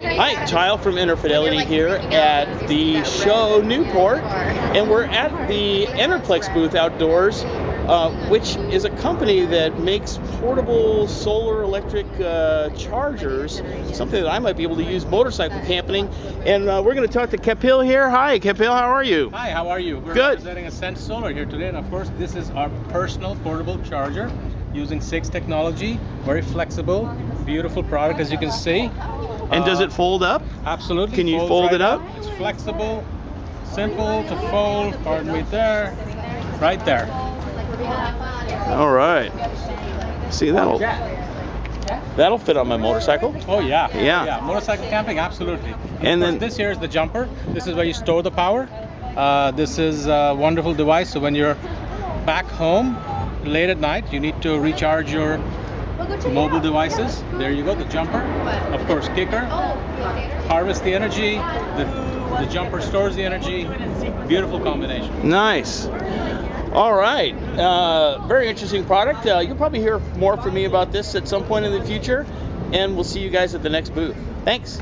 Hi, Kyle from InnerFidelity here at the show Newport, and we're at the EnerPlex booth outdoors, uh, which is a company that makes portable solar electric uh, chargers, something that I might be able to use motorcycle camping. And uh, we're going to talk to Kapil here. Hi, Kapil, how are you? Hi, how are you? We're Good. representing Ascent Solar here today, and of course, this is our personal portable charger using CIGS technology. Very flexible, beautiful product, as you can see. And does Uh, it fold up? Absolutely. Can you folds fold right it up? It's flexible, simple to fold. Pardon me there, right there. All right. See, that'll that'll fit on my motorcycle. Oh yeah. Yeah. Yeah. Motorcycle camping, absolutely. And then- this here is the Jumpr. This is where you store the power. Uh, this is a wonderful device. So when you're back home late at night, you need to recharge your mobile devices. There you go, the Jumpr. Of course, Kickr. Harvest the energy. The, the Jumpr stores the energy. Beautiful combination. Nice. All right. Uh, very interesting product. Uh, you'll probably hear more from me about this at some point in the future, and we'll see you guys at the next booth. Thanks.